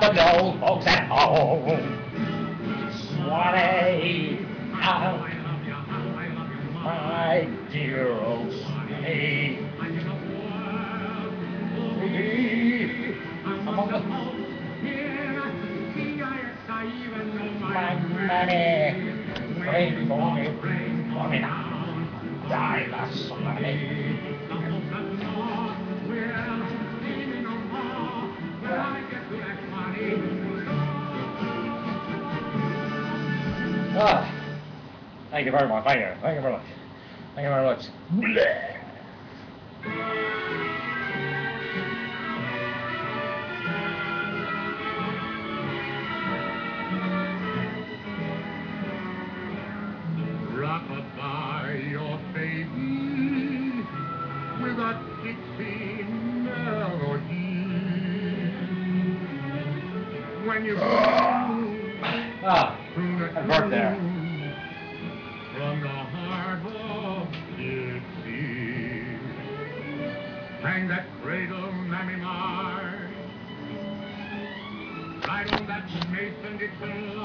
the old folks at home. Swanee, oh, my dear old Swanee. My money, pray for me, for me now. Die, last Swanee. Ah, thank you very much. Thank you. Thank you very much. Thank you very much. Bleh. Rock-a-bye your baby with a Dixie melody. When you Ah, I've worked there. That cradle, Mammy Mar. Right on that Mason Dixon.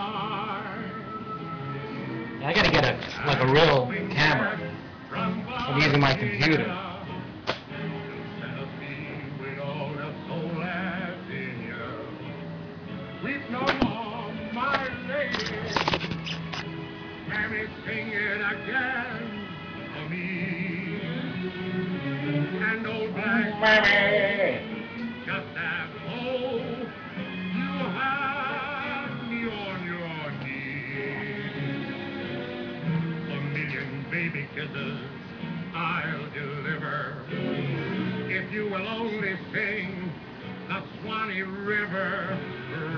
I gotta get a like a real camera. I'm using my computer. Weep no more, my lady. Mammy, sing it again black just as though you had me on your knee. A million baby kisses I'll deliver if you will only sing the Swanee River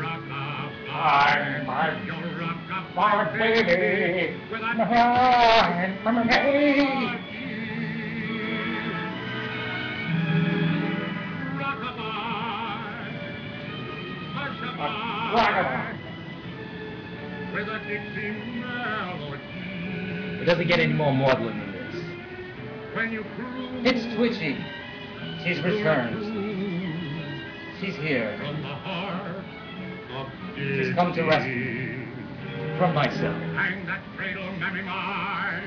rock-a-bye. My- Your My rock-a-bye baby. with a Mammy. Rock-a-bye. With a Dixie melody. It doesn't get any more maudlin than this. When you cruise It's Twitchy. She's returned. She's here. from the heart of She's come to rescue. From myself. Hang that cradle, mammy mine,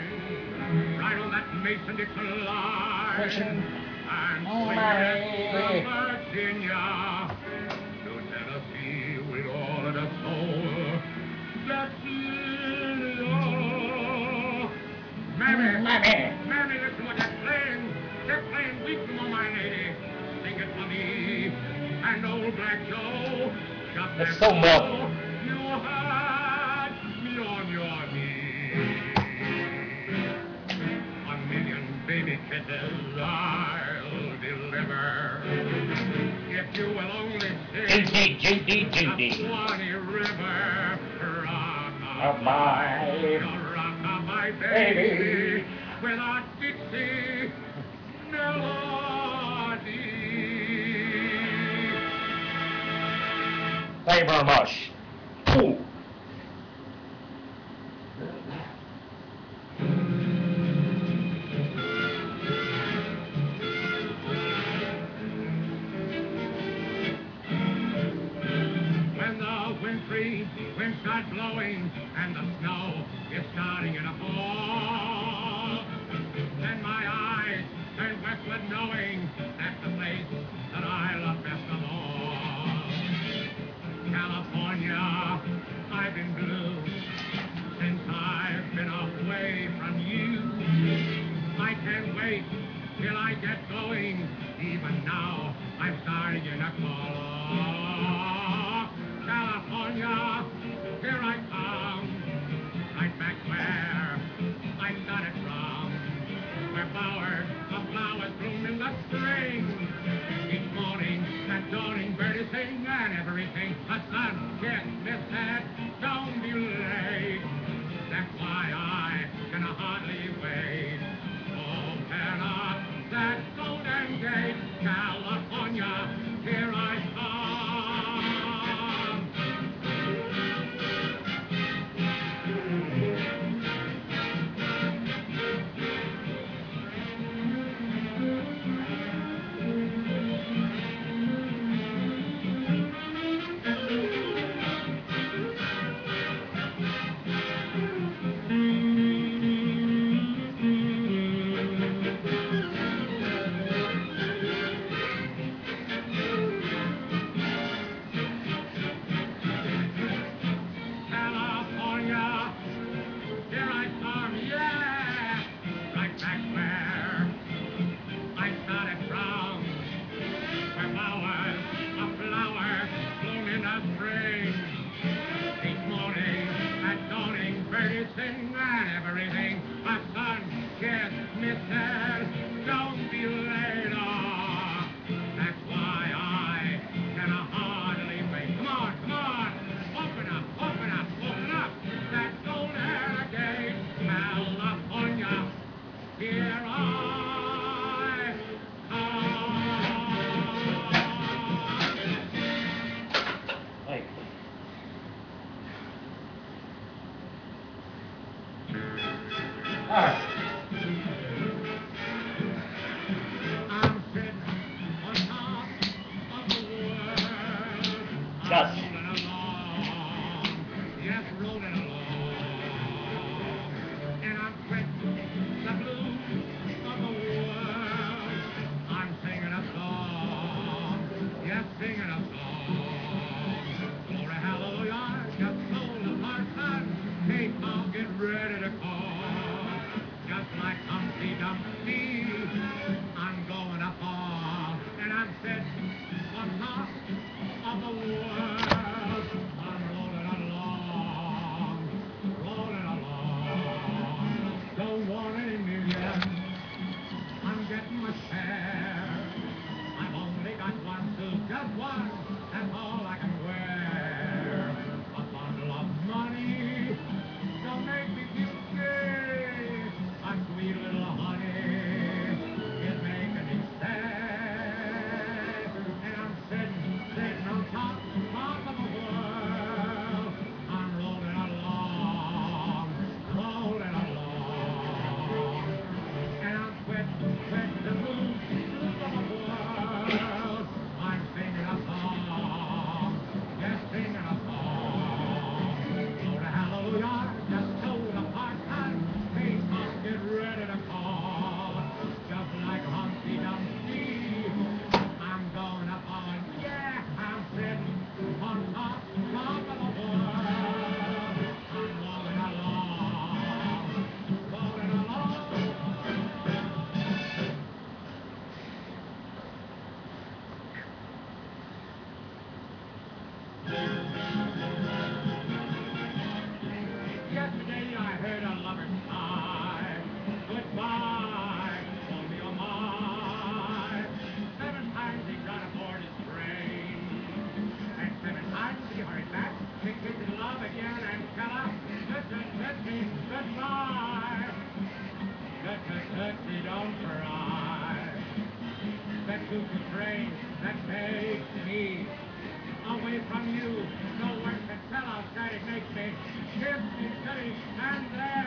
on that Mason Dixon line. And Oh, Mary. Virginia Ginty, ginty, the ginty. Swanee River Of my rock-a-bye baby. baby with Thank you very much. Ooh. Start blowing and the snow is starting to fall, missing everything. My son, yes, missing. Stupid train that takes me away from you. No one can tell sad it makes me. Give me and then